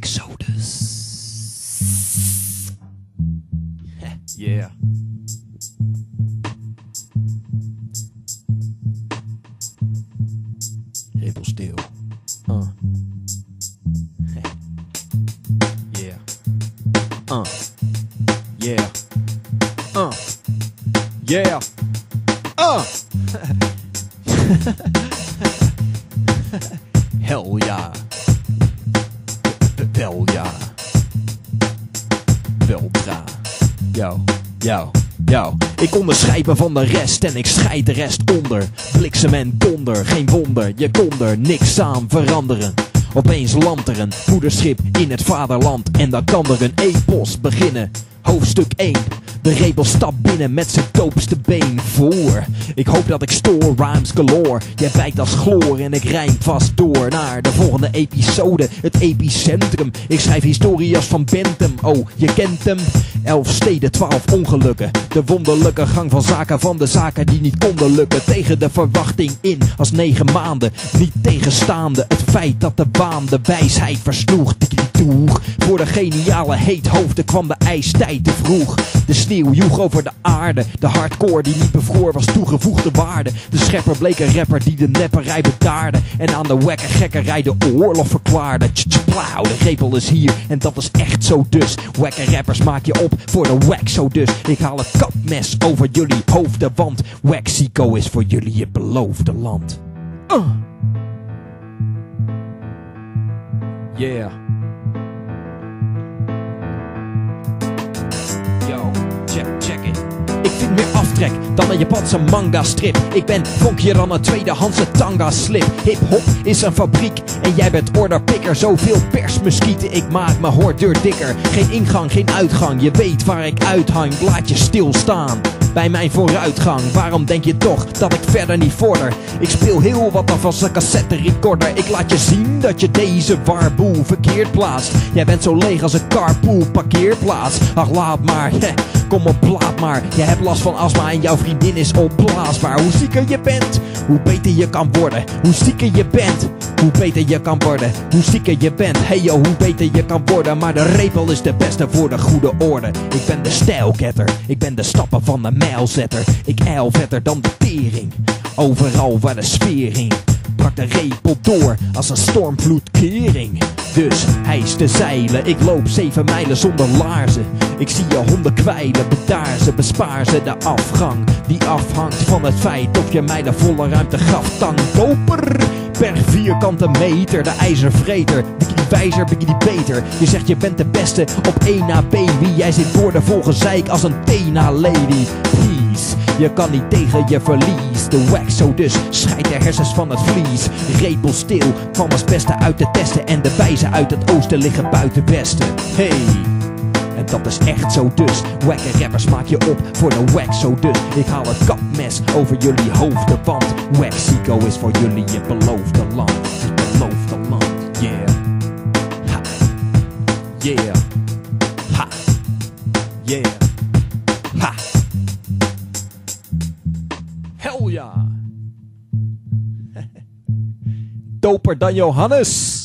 Waxodus. yeah. Rippelstil. Uh. yeah. Uh. Yeah. Uh. Yeah. Uh. Hell ja. Wel ja. Welbra. Yo, yo, yo. Ik onderscheid me van de rest en ik scheid de rest onder. Bliksem en donder, geen wonder. Je kon er niks aan veranderen. Opeens landt er een moederschip in het vaderland. En dan kan er een epos beginnen. Hoofdstuk 1. De rebel stapt binnen met zijn doopste been voor. Ik hoop dat ik store rhymes galore. Jij bijt als chloor en ik rijm vast door naar de volgende episode. Het epicentrum. Ik schrijf historias van Bentham. Oh, je kent hem. Elf steden, twaalf ongelukken. De wonderlijke gang van zaken van de zaken die niet konden lukken. Tegen de verwachting in als negen maanden. Niet tegenstaande het feit dat de waan de wijsheid versloeg. Voor de geniale heethoofden kwam de ijstijd te vroeg. De sneeuw joeg over de aarde. De hardcore die niet bevroor was toegevoegde waarde. De schepper bleek een rapper die de nepperij bedaarde. En aan de wekke gekkerij de oorlog verklaarde. Tjtjplauw, de repel is hier en dat is echt zo dus. Wekke rappers maak je op voor de wack zo dus. Ik haal het kapmes over jullie hoofden, want Waxico is voor jullie het beloofde land. Uh. Yeah. Check, it. Ik vind meer aftrek dan een Japanse manga strip. Ik ben vonkier dan een tweedehandse tanga slip. Hip hop is een fabriek en jij bent orderpikker. Zoveel persmuskieten, ik maak mijn hoordeur dikker. Geen ingang, geen uitgang, je weet waar ik uithang. Laat je stilstaan bij mijn vooruitgang. Waarom denk je toch dat ik verder niet vorder? Ik speel heel wat af als een cassette recorder. Ik laat je zien dat je deze warboel verkeerd plaatst. Jij bent zo leeg als een carpool parkeerplaats. Ach laat maar, heh, kom op plaat maar. Je hebt last van astma en jouw vriendin is opblaasbaar. Hoe zieker je bent, hoe beter je kan worden. Hoe zieker je bent, hoe beter je kan worden. Hoe zieker je bent, hey yo, hoe beter je kan worden. Maar de repel is de beste voor de goede orde. Ik ben de stijlketter, ik ben de stappen van de Ik eil vetter dan de tering. Overal waar de sfeer hing. Brak de repel door als een stormvloedkering. Dus hijs de zeilen, ik loop zeven mijlen zonder laarzen. Ik zie je honden kwijlen, bedaar ze, bespaar ze de afgang. Die afhangt van het feit of je mij de volle ruimte gaf. Dan koper per vierkante meter, de ijzervreter. Bikkie wijzer, bikkie beter. Je zegt je bent de beste op 1 na baby. Jij zit door de volgen zeik als een Tena lady. Peace, je kan niet tegen je verlies. De wax zo dus, scheid de hersens van het vlies. Repel stil, kwam als beste uit de testen. En de wijzen uit het oosten liggen buiten westen. Hey. En dat is echt zo dus. Wacke rappers maak je op voor de wack zo dus. Ik haal het kapmes over jullie hoofden, want Waxico is voor jullie je beloofde land. Het beloofde land, yeah. Ha. Yeah. Ha. Yeah. Ha. Hell ja. Doper dan Johannes.